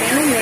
Tem